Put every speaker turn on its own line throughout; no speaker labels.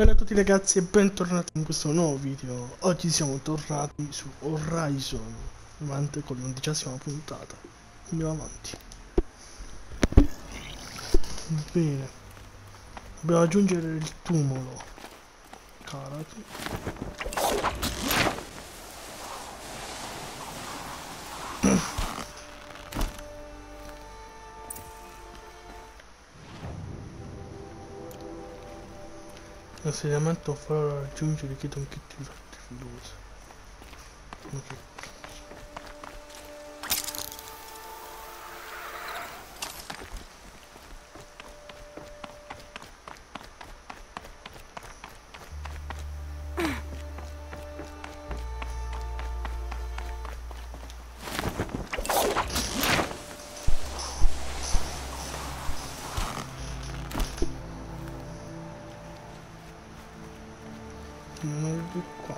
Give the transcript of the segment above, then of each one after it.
Bene a tutti ragazzi e bentornati in questo nuovo video. Oggi siamo tornati su Horizon Avanti con l'undicesima puntata. Andiamo avanti. Bene. Dobbiamo aggiungere il tumulo Carati L'insegnamento farà raggiungere chi non chi ti fa il di qua.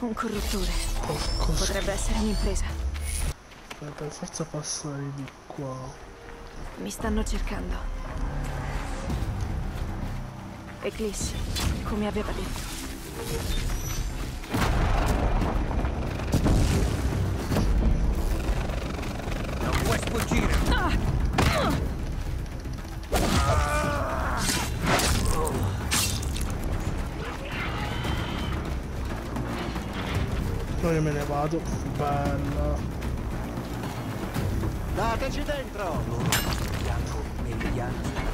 Un corruttore.
Qualcosa.
Potrebbe essere un'impresa.
Per forza passare di qua.
Mi stanno cercando. Eclisse, come aveva detto.
Non puoi sfuggire!
No, io me ne vado. Bella.
Dateci dentro! Bianco, meridiano,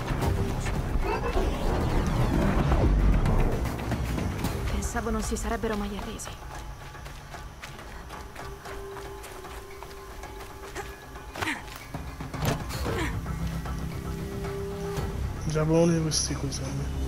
Pensavo non si sarebbero mai arresi.
Già buoni questi cosi.
Va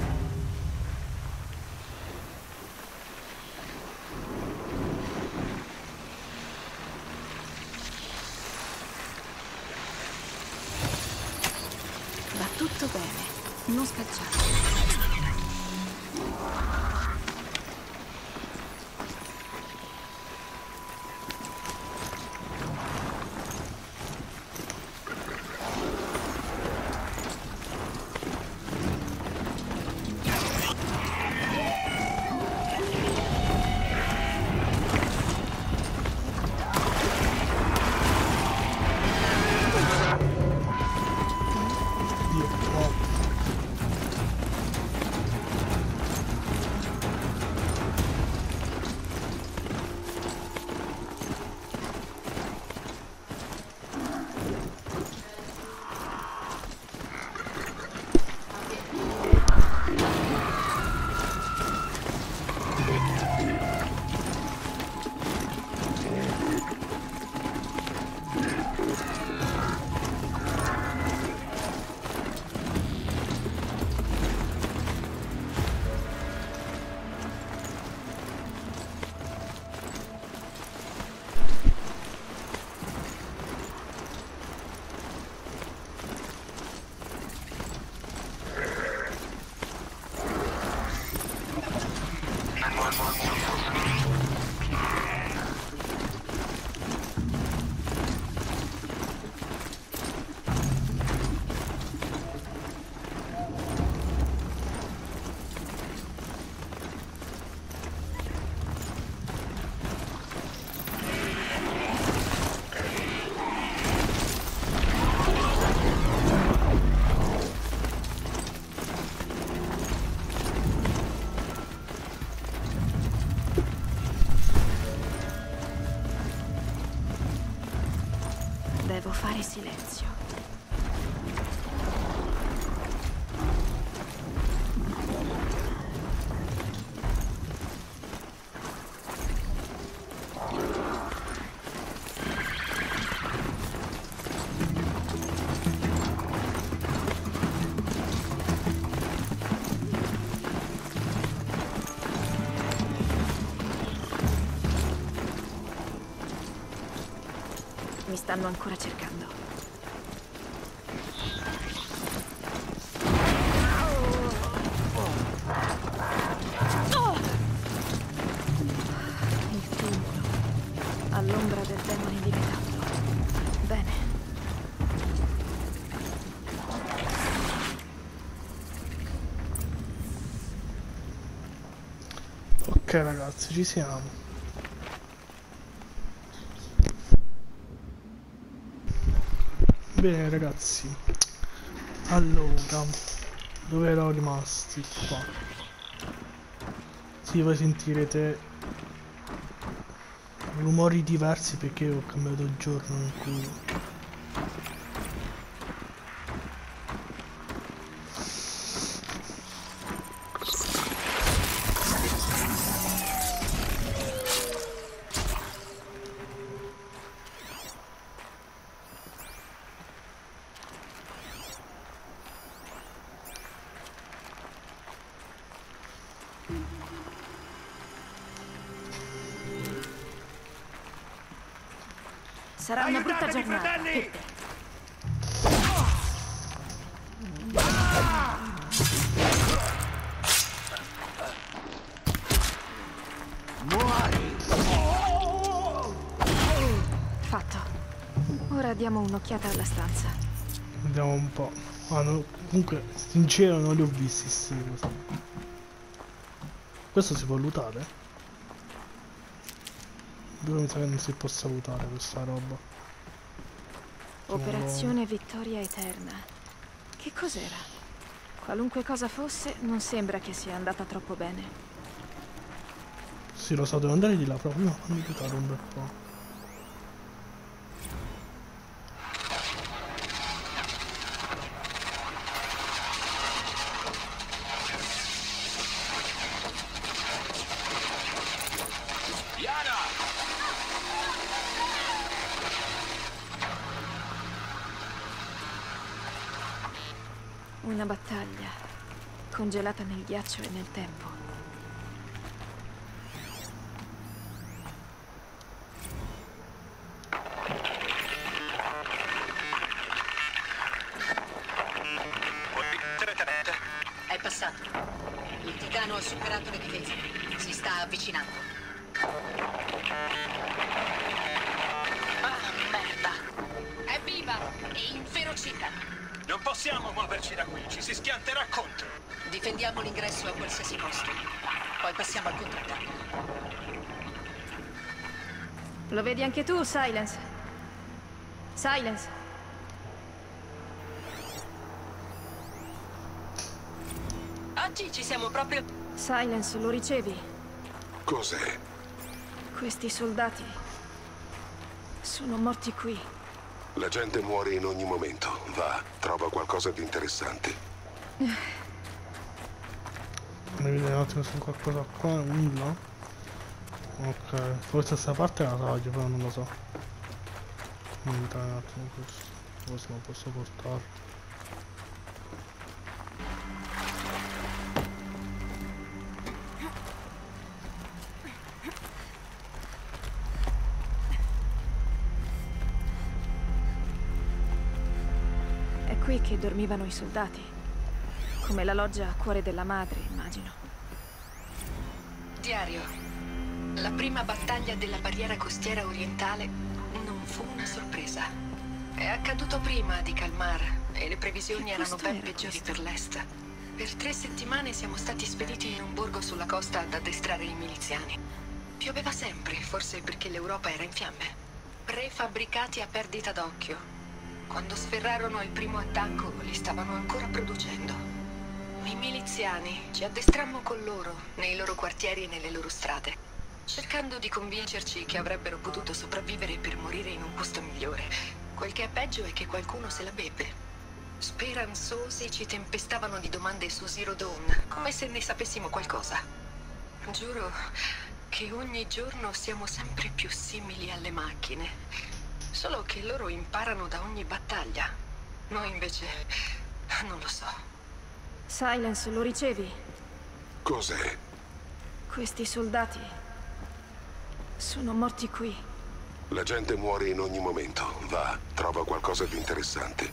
stanno ancora
cercando. Oh! All'ombra del demone di metallo. Bene. Ok
ragazzi, ci siamo. Bene ragazzi. Allora, dove erano rimasti qua? Sì, voi sentirete rumori diversi perché ho cambiato il giorno in cui
diamo un'occhiata alla stanza.
Vediamo un po'. Ah, no, comunque, sincero, non li ho visti sti cose. Questo si può lutare? Dove mi sa che non si possa lutare questa roba.
Operazione Vittoria Eterna. Che cos'era? Qualunque cosa fosse, non sembra che sia andata troppo bene.
Sì, lo so, devo andare di là proprio. No, fammi lutare un bel po'.
Diana!
Una battaglia, congelata nel ghiaccio e nel tempo.
È passato. Il titano ha superato le difese. Si sta avvicinando. Difendiamo l'ingresso a qualsiasi costo. Poi passiamo al controttacco.
Lo vedi anche tu, Silence? Silence.
Oggi ci siamo proprio...
Silence, lo ricevi?
Cos'è?
Questi soldati sono morti qui.
La gente muore in ogni momento. Va, trova qualcosa di interessante.
Vedere un attimo se qualcosa qua. Nulla. Ok, forse sta parte la taglio, però non lo so. Vedere un attimo questo. Forse non posso portarlo.
È qui che dormivano i soldati. Come la loggia a cuore della madre, immagino.
Diario. La prima battaglia della barriera costiera orientale non fu una sorpresa. È accaduto prima di Kalmar e le previsioni erano ben
era
peggiori
questo?
per l'est. Per tre settimane siamo stati spediti in un borgo sulla costa ad addestrare i miliziani. Pioveva sempre, forse perché l'Europa era in fiamme. Prefabbricati a perdita d'occhio. Quando sferrarono il primo attacco, li stavano ancora producendo. I miliziani ci addestrammo con loro, nei loro quartieri e nelle loro strade, cercando di convincerci che avrebbero potuto sopravvivere per morire in un posto migliore. Quel che è peggio è che qualcuno se la beve. Speranzosi ci tempestavano di domande su Zero Dawn, come se ne sapessimo qualcosa. Giuro che ogni giorno siamo sempre più simili alle macchine. Solo che loro imparano da ogni battaglia. Noi invece non lo so.
Silence, lo ricevi?
Cos'è?
Questi soldati sono morti qui.
La gente muore in ogni momento. Va, trova qualcosa di interessante.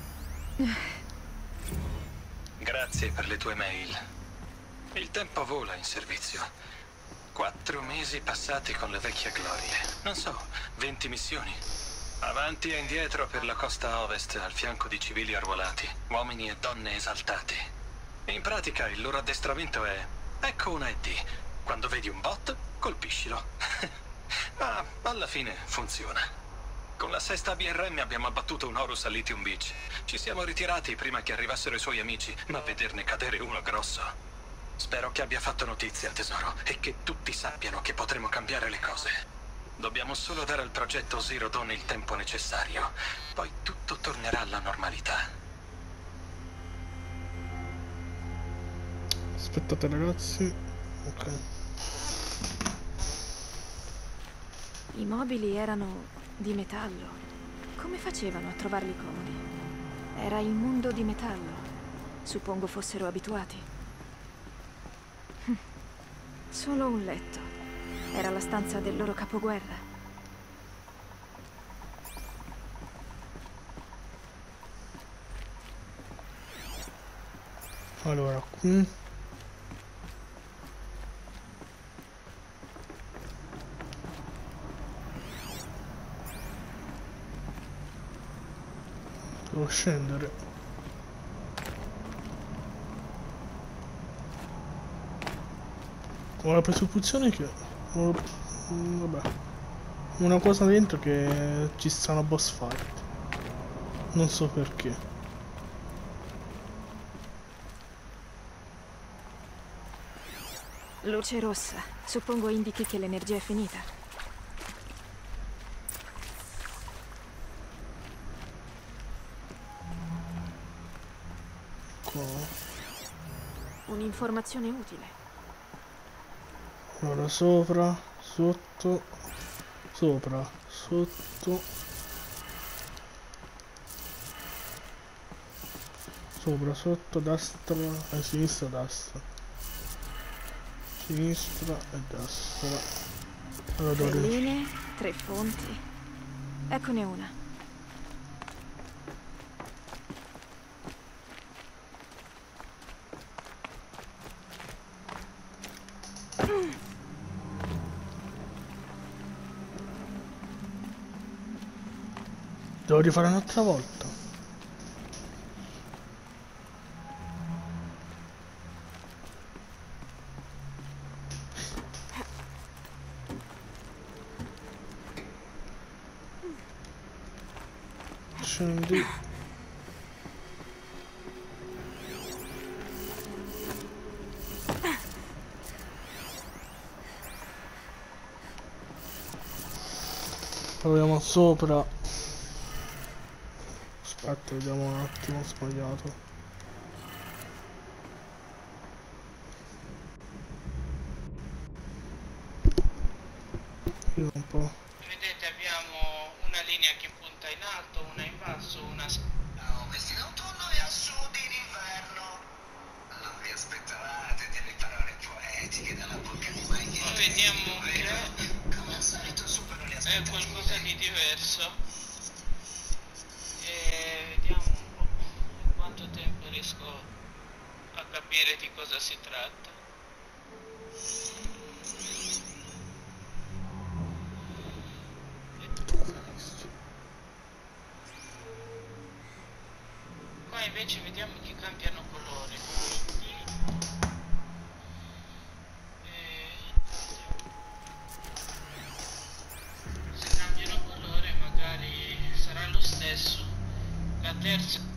Grazie per le tue mail. Il tempo vola in servizio. Quattro mesi passati con le vecchie glorie. Non so, 20 missioni. Avanti e indietro per la costa ovest al fianco di civili arruolati, uomini e donne esaltati. In pratica il loro addestramento è... Ecco una ID. Quando vedi un bot, colpiscilo. Ma alla fine funziona. Con la sesta BRM abbiamo abbattuto un Horus a Lithium Beach. Ci siamo ritirati prima che arrivassero i suoi amici, ma vederne cadere uno grosso. Spero che abbia fatto notizia, tesoro, e che tutti sappiano che potremo cambiare le cose. Dobbiamo solo dare al progetto Zero Dawn il tempo necessario. Poi tutto tornerà alla normalità.
Aspettate ragazzi. Ok.
I mobili erano di metallo. Come facevano a trovarli comodi? Era il mondo di metallo. Suppongo fossero abituati. Solo un letto. Era la stanza del loro capoguerra.
Allora, qui. Scendere. Ho la presupposione che... Vabbè. Una cosa dentro che ci sta una boss fight. Non so perché.
Luce rossa. Suppongo indichi che l'energia è finita. Un'informazione utile.
Allora, sopra, sotto, sopra, sotto, sopra, sotto, destra e sinistra, destra, sinistra e destra. Allora,
Tre
dove
linee, tre fonti. Eccone una.
Devo rifare un'altra volta. Scendi. Proviamo sopra. Vediamo un attimo, ho sbagliato.
Si tratta. Qua invece vediamo che cambiano colore. Eh, se cambiano colore magari sarà lo stesso. La terza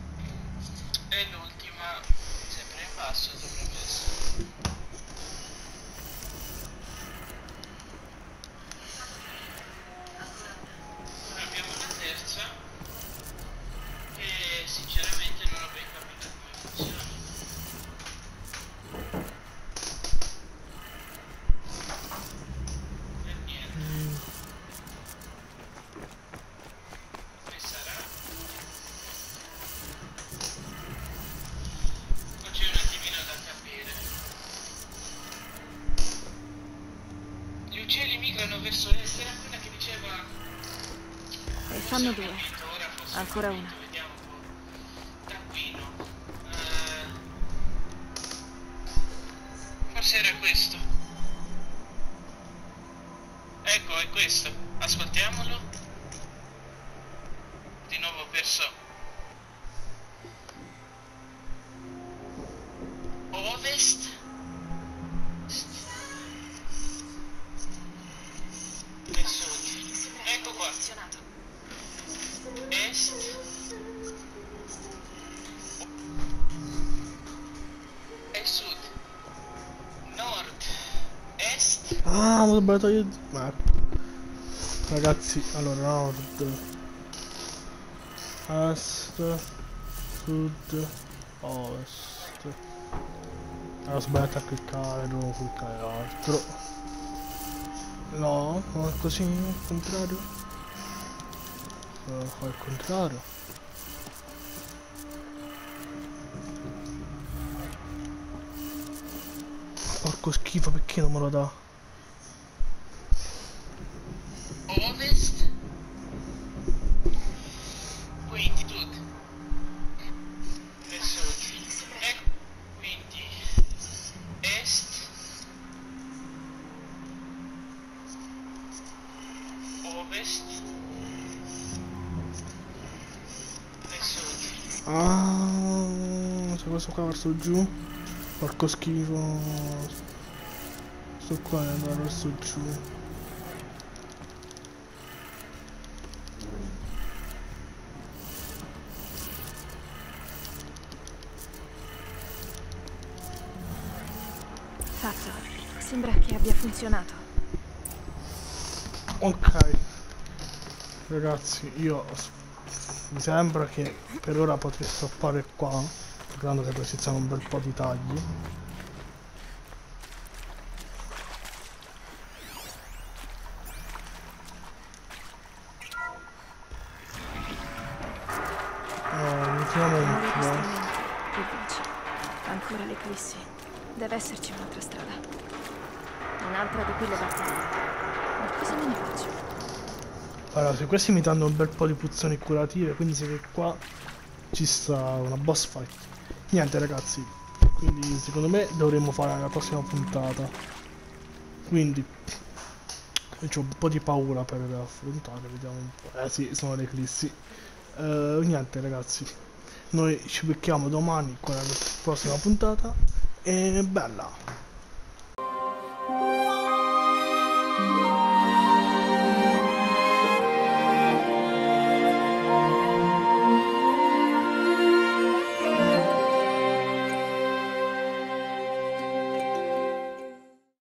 fanno due. Ancora una.
forse era questo. Ecco, è questo. Ascoltiamolo. Di nuovo perso. Ovest.
Ho sbagliato io. Ecco. Ragazzi, allora, nord, est, sud, ovest. Ho sbagliato a cliccare, devo cliccare altro. No, non è così, al contrario. Devo fare il contrario. Porco schifo, perché non me lo dà?
ovest quindi tu adesso ecco quindi est ovest adesso
Ah, c'è questo qua verso giù. Porco schifo. Sto qua e andare verso giù.
Fatto. Sembra che abbia funzionato.
Ok. Ragazzi, io mi sembra che per ora potrei stoppare qua. Sperando che iniziano un bel po' di tagli. Eh, iniziamo un po'.
Ancora l'eclissi. Deve esserci un'altra strada. Un'altra di quelle battaglie. Ma cosa me ne faccio?
Allora, se questi mi danno un bel po' di puzzoni curative, quindi se che qua ci sta una boss fight. Niente ragazzi, quindi secondo me dovremmo fare la prossima puntata. Quindi ho un po' di paura per affrontare, vediamo un po'. Eh sì, sono le eclissi. Eh, niente ragazzi, noi ci becchiamo domani con la prossima puntata e bella!